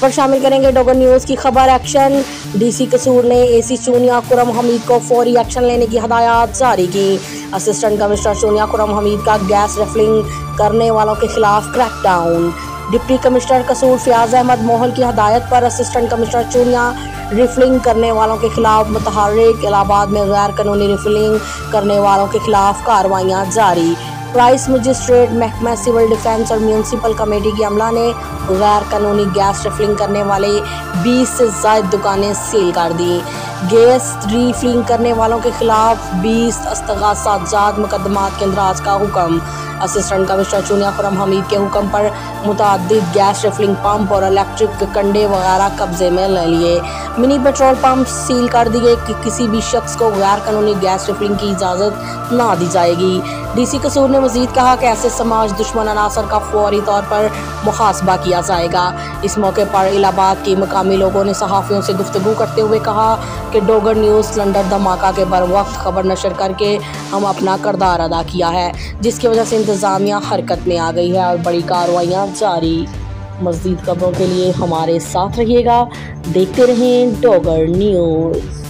पर शामिल करेंगे डोगर न्यूज़ की खबर एक्शन। डीसी कसूर ने एसी चूनिया कुरम हमीद को फौरी एक्शन लेने की हदायत जारी की। असिस्टेंट कमिश्नर चूनिया कुरम हमीद का गैस रेफलिंग करने वालों के खिलाफ क्रैकडाउन। डिप्टी कमिश्नर कसूर फयाज अहमद मोहल की हदायत पर असिस्टेंट कमिश्नर चूनिया रिफलिंग करने वालों के खिलाफ मतहरक इलाहाबाद में गैर कानूनी रिफलिंग करने वालों के खिलाफ कार्रवाइयाँ जारी। प्राइस मजिस्ट्रेट महकमा सिविल डिफेंस और म्यूनसिपल कमेटी की अमला ने गैर कानूनी गैस रिफिलिंग करने वाले 20 से जायद दुकानें सील कर दी। गैस रिफिलिंग करने वालों के खिलाफ 20 अस्तगाजात मुकदमा के अंदराज का हुक्म। असिस्टेंट कमिश्नर चुनिया खुरम हमीद के हुक्म पर मुतद गैस रिफलिंग पम्प और इलेक्ट्रिक कंडे वगैरह कब्जे में ले लिए। मिनी पेट्रोल पम्प सील कर दिए, कि किसी भी शख्स को गैर कानूनी गैस रिफलिंग की इजाज़त ना दी जाएगी। डी सी कसूर ने मजीद कहा कि ऐसे समाज दुश्मन अनासर का फौरी तौर पर मुहासबा किया जाएगा। इस मौके पर इलाहाबाद के मकामी लोगों ने सहाफ़ियों से गुफ्तु करते हुए कहा कि डोगर न्यूज़ सिलेंडर धमाका के बर वक्त खबर नशर करके हम अपना करदार अदा किया है, जिसकी वजह से इंतज़ामिया हरकत में आ गई है और बड़ी कार्रवाइयाँ जारी। मज़ीद खबरों के लिए हमारे साथ रहिएगा। देखते रहें डॉगर न्यूज़।